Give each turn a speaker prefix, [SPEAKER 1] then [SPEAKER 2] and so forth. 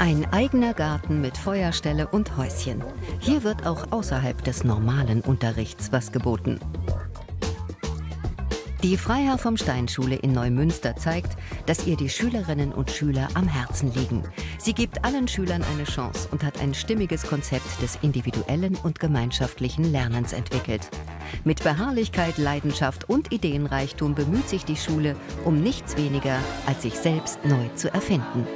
[SPEAKER 1] Ein eigener Garten mit Feuerstelle und Häuschen. Hier wird auch außerhalb des normalen Unterrichts was geboten. Die Freiherr vom Steinschule in Neumünster zeigt, dass ihr die Schülerinnen und Schüler am Herzen liegen. Sie gibt allen Schülern eine Chance und hat ein stimmiges Konzept des individuellen und gemeinschaftlichen Lernens entwickelt. Mit Beharrlichkeit, Leidenschaft und Ideenreichtum bemüht sich die Schule um nichts weniger, als sich selbst neu zu erfinden.